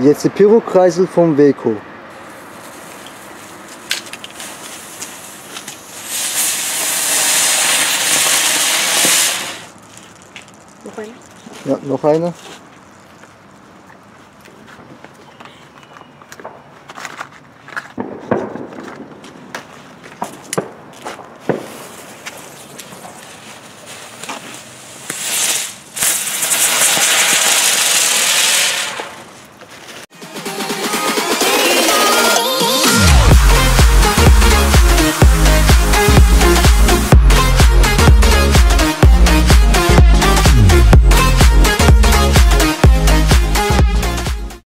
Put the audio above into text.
Jetzt die Pyrokreisel vom Weco. Noch einer? Ja, noch einer.